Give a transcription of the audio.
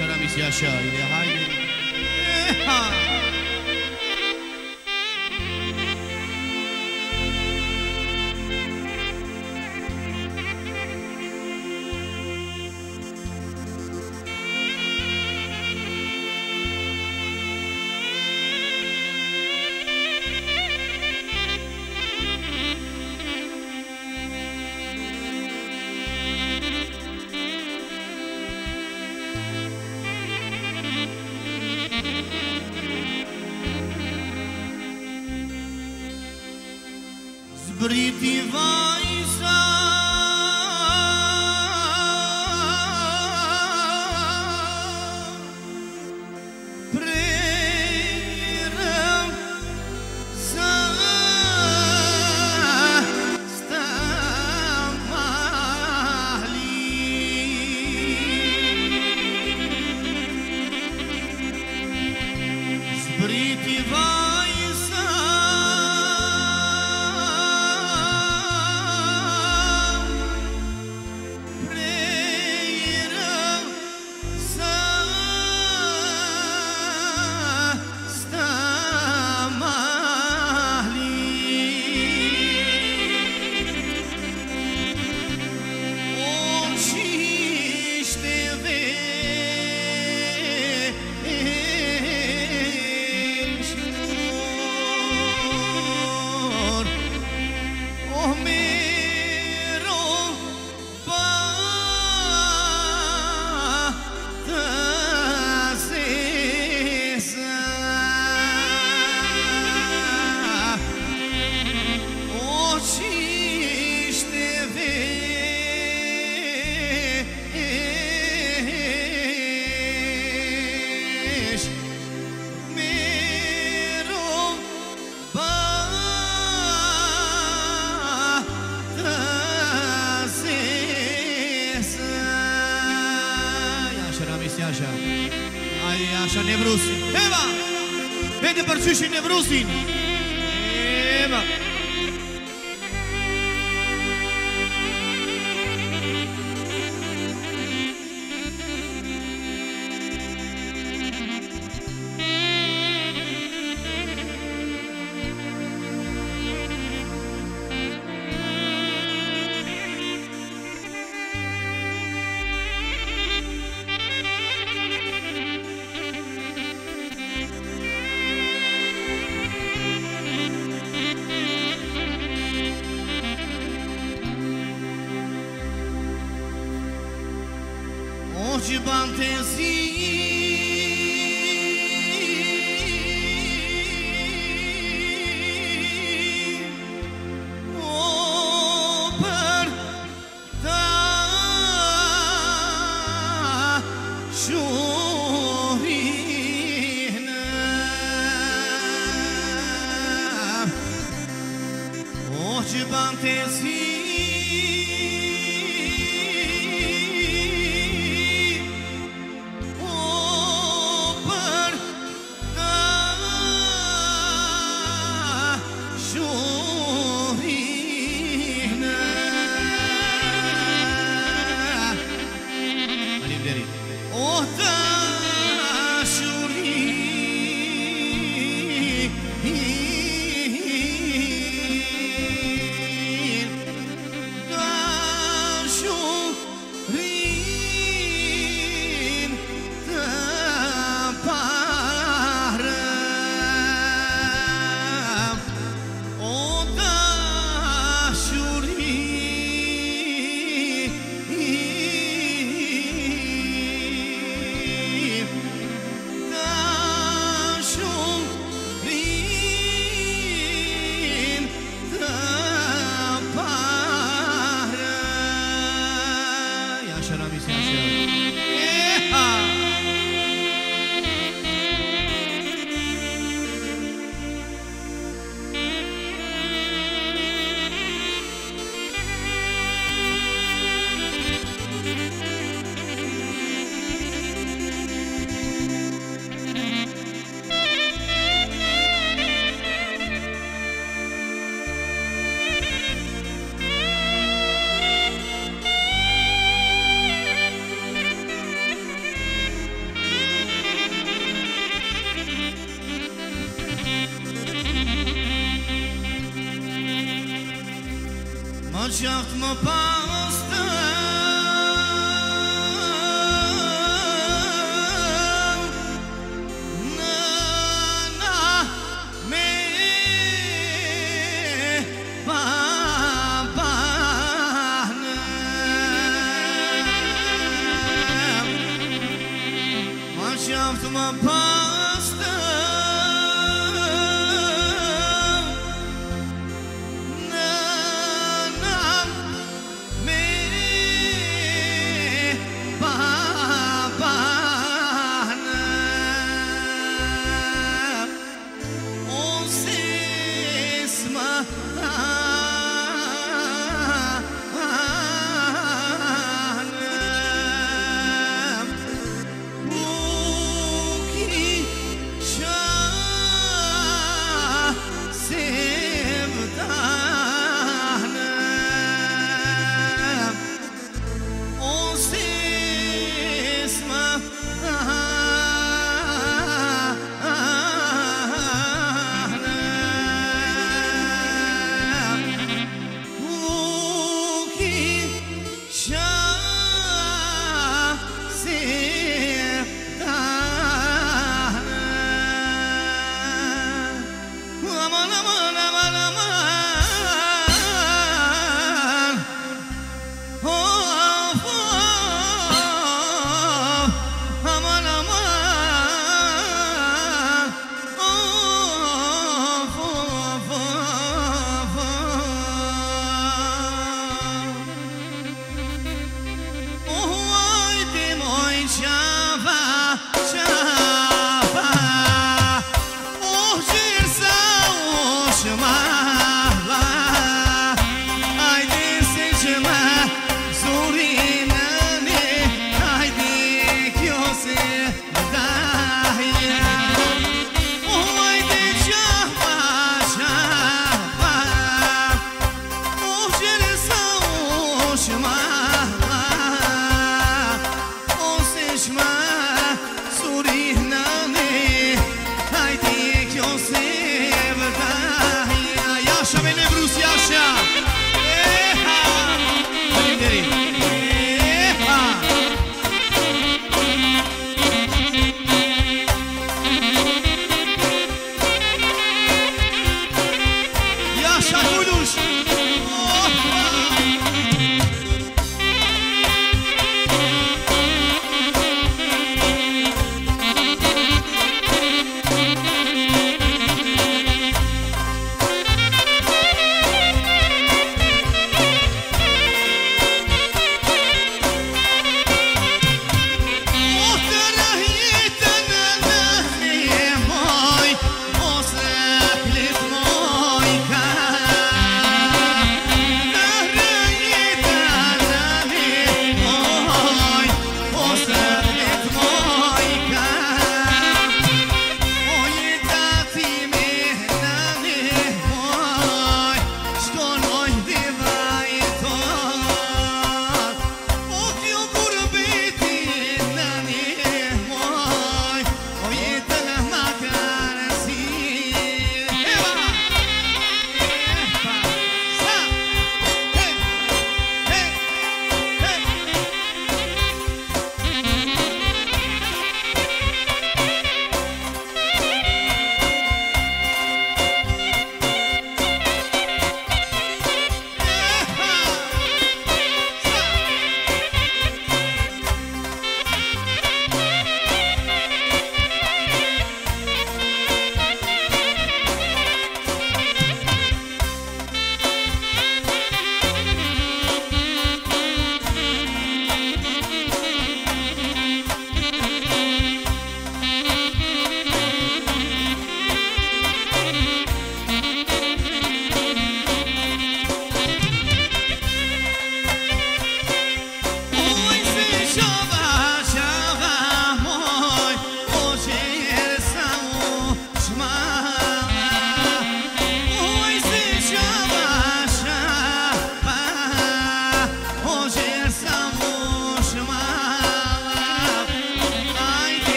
شرمش يا شايلة هاي Krzysiek Lewrusin. Onde bantezi më pastë Nëna me babanë Ma qaft